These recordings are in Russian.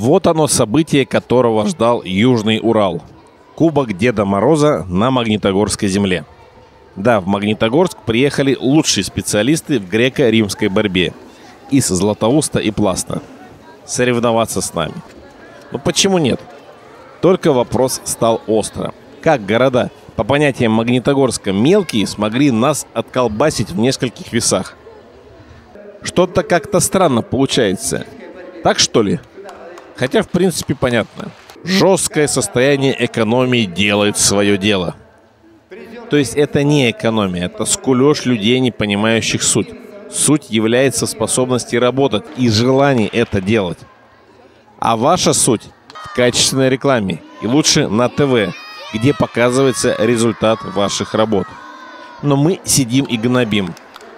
Вот оно событие, которого ждал Южный Урал. Кубок Деда Мороза на Магнитогорской земле. Да, в Магнитогорск приехали лучшие специалисты в греко-римской борьбе из Златоуста и Пласта. Соревноваться с нами. Ну почему нет? Только вопрос стал остро. Как города, по понятиям Магнитогорска, мелкие, смогли нас отколбасить в нескольких весах? Что-то как-то странно получается. Так что ли? Хотя, в принципе, понятно. Жесткое состояние экономии делает свое дело. То есть это не экономия, это скулеж людей, не понимающих суть. Суть является способности работать и желание это делать. А ваша суть в качественной рекламе и лучше на ТВ, где показывается результат ваших работ. Но мы сидим и гнобим.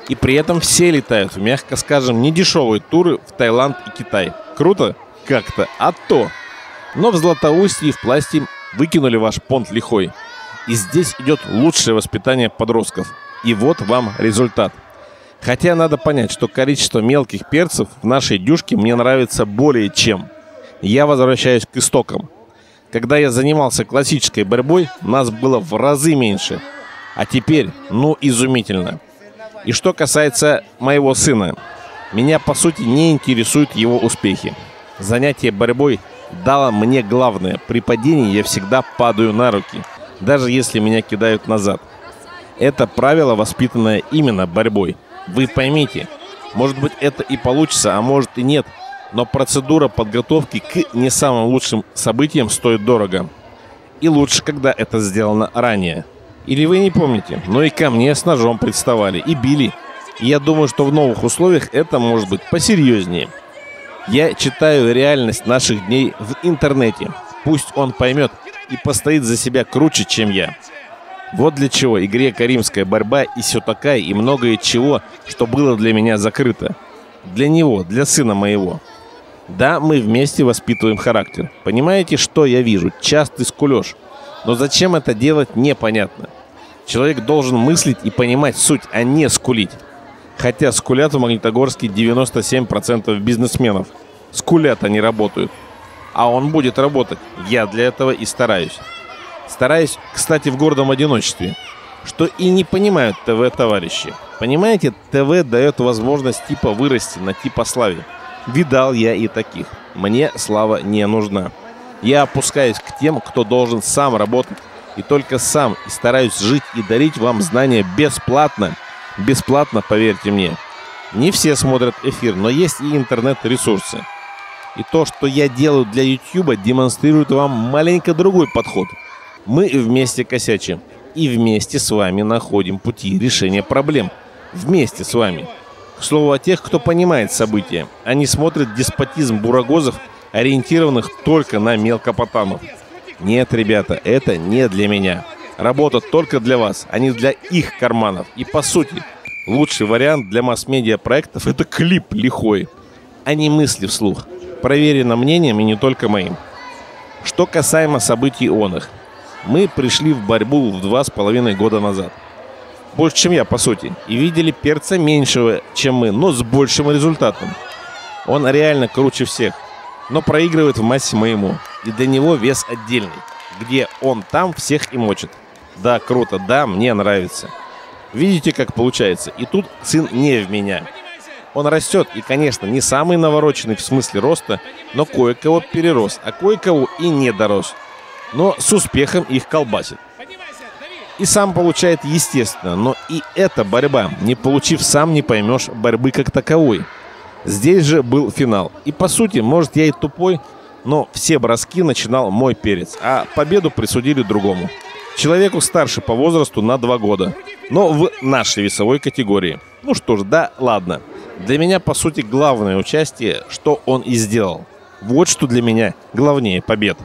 И при этом все летают в, мягко скажем, недешевые туры в Таиланд и Китай. Круто? Как-то. А то. Но в Златоусте и в Пласте выкинули ваш понт лихой. И здесь идет лучшее воспитание подростков. И вот вам результат. Хотя надо понять, что количество мелких перцев в нашей дюшке мне нравится более чем. Я возвращаюсь к истокам. Когда я занимался классической борьбой, нас было в разы меньше. А теперь, ну, изумительно. И что касается моего сына, меня по сути не интересуют его успехи. Занятие борьбой дало мне главное. При падении я всегда падаю на руки, даже если меня кидают назад. Это правило, воспитанное именно борьбой. Вы поймите, может быть это и получится, а может и нет, но процедура подготовки к не самым лучшим событиям стоит дорого. И лучше, когда это сделано ранее. Или вы не помните, но и ко мне с ножом представали и били. Я думаю, что в новых условиях это может быть посерьезнее. Я читаю реальность наших дней в интернете. Пусть он поймет и постоит за себя круче, чем я. Вот для чего и греко-римская борьба, и все такая, и многое чего, что было для меня закрыто. Для него, для сына моего. Да, мы вместе воспитываем характер. Понимаете, что я вижу? Частый скулеж. Но зачем это делать, непонятно. Человек должен мыслить и понимать суть, а не скулить. Хотя скулят в Магнитогорске 97% бизнесменов. Скулят, они работают. А он будет работать. Я для этого и стараюсь. Стараюсь, кстати, в гордом одиночестве. Что и не понимают ТВ-товарищи. Понимаете, ТВ дает возможность типа вырасти на типа славе. Видал я и таких. Мне слава не нужна. Я опускаюсь к тем, кто должен сам работать и только сам, и стараюсь жить и дарить вам знания бесплатно. Бесплатно, поверьте мне. Не все смотрят эфир, но есть и интернет-ресурсы. И то, что я делаю для YouTube, демонстрирует вам маленько другой подход. Мы вместе косячим. И вместе с вами находим пути решения проблем. Вместе с вами. К слову о тех, кто понимает события. Они смотрят деспотизм бурагозов, ориентированных только на мелкопотамов. Нет, ребята, это не для меня. Работа только для вас, а не для их карманов. И по сути, лучший вариант для масс-медиа проектов это клип лихой, а не мысли вслух. Проверено мнением и не только моим. Что касаемо событий он их. Мы пришли в борьбу в два с половиной года назад. Больше, чем я, по сути. И видели перца меньшего, чем мы, но с большим результатом. Он реально круче всех, но проигрывает в массе моему. И для него вес отдельный, где он там всех и мочит. Да, круто, да, мне нравится. Видите, как получается? И тут сын не в меня. Он растет и, конечно, не самый навороченный в смысле роста, но кое-кого перерос, а кое-кого и не дорос. Но с успехом их колбасит. И сам получает естественно, но и эта борьба, не получив сам не поймешь борьбы как таковой. Здесь же был финал. И по сути, может я и тупой, но все броски начинал мой перец, а победу присудили другому. Человеку старше по возрасту на два года, но в нашей весовой категории. Ну что ж, да, ладно. Для меня, по сути, главное участие, что он и сделал. Вот что для меня главнее побед.